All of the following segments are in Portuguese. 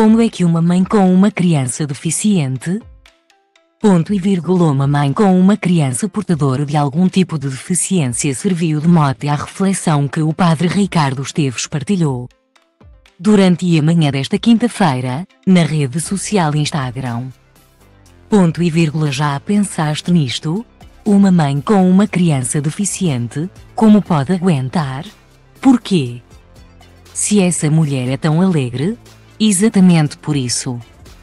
Como é que uma mãe com uma criança deficiente? Ponto e vírgula uma mãe com uma criança portadora de algum tipo de deficiência serviu de mote à reflexão que o padre Ricardo Esteves partilhou. Durante a manhã desta quinta-feira, na rede social Instagram. Ponto e vírgula já pensaste nisto? Uma mãe com uma criança deficiente, como pode aguentar? Porquê? Se essa mulher é tão alegre? Exatamente por isso.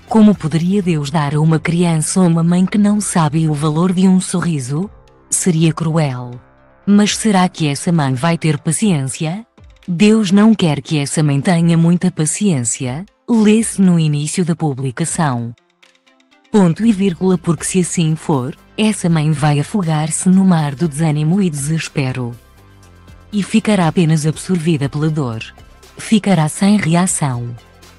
Como poderia Deus dar a uma criança ou uma mãe que não sabe o valor de um sorriso? Seria cruel. Mas será que essa mãe vai ter paciência? Deus não quer que essa mãe tenha muita paciência, lê-se no início da publicação. Ponto e vírgula porque se assim for, essa mãe vai afogar-se no mar do desânimo e desespero. E ficará apenas absorvida pela dor. Ficará sem reação.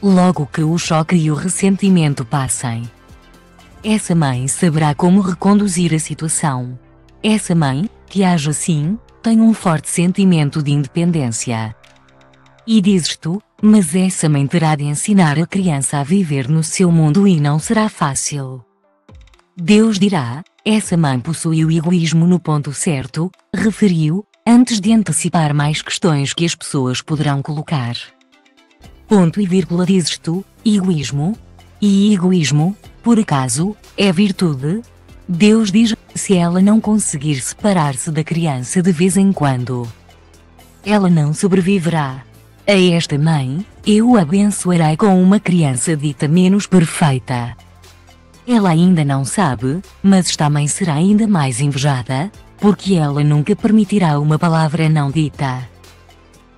Logo que o choque e o ressentimento passem. Essa mãe saberá como reconduzir a situação. Essa mãe, que age assim, tem um forte sentimento de independência. E dizes tu, mas essa mãe terá de ensinar a criança a viver no seu mundo e não será fácil. Deus dirá, essa mãe possui o egoísmo no ponto certo, referiu, antes de antecipar mais questões que as pessoas poderão colocar. Ponto e vírgula dizes tu, egoísmo? E egoísmo, por acaso, é virtude? Deus diz, se ela não conseguir separar-se da criança de vez em quando, ela não sobreviverá. A esta mãe, eu abençoarei com uma criança dita menos perfeita. Ela ainda não sabe, mas esta mãe será ainda mais invejada, porque ela nunca permitirá uma palavra não dita.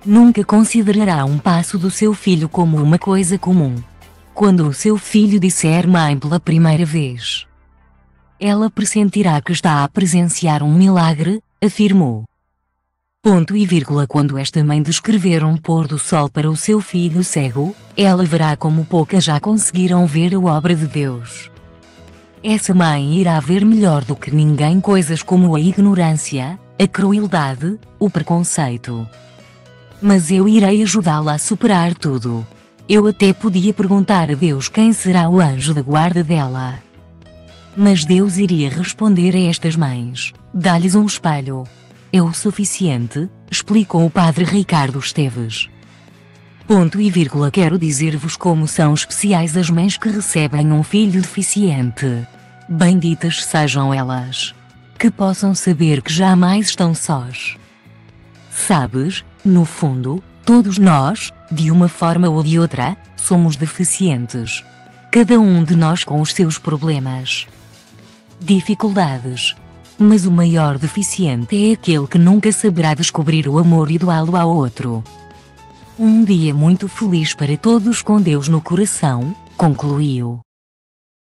Nunca considerará um passo do seu filho como uma coisa comum. Quando o seu filho disser mãe pela primeira vez, ela pressentirá que está a presenciar um milagre, afirmou. Ponto e vírgula quando esta mãe descrever um pôr do sol para o seu filho cego, ela verá como poucas já conseguiram ver a obra de Deus. Essa mãe irá ver melhor do que ninguém coisas como a ignorância, a crueldade, o preconceito. Mas eu irei ajudá-la a superar tudo. Eu até podia perguntar a Deus quem será o anjo da guarda dela. Mas Deus iria responder a estas mães: dá-lhes um espelho. É o suficiente, explicou o padre Ricardo Esteves. Ponto e vírgula quero dizer-vos como são especiais as mães que recebem um filho deficiente. Benditas sejam elas. Que possam saber que jamais estão sós. Sabes, no fundo, todos nós, de uma forma ou de outra, somos deficientes. Cada um de nós com os seus problemas. Dificuldades. Mas o maior deficiente é aquele que nunca saberá descobrir o amor e doá-lo ao outro. Um dia muito feliz para todos com Deus no coração, concluiu.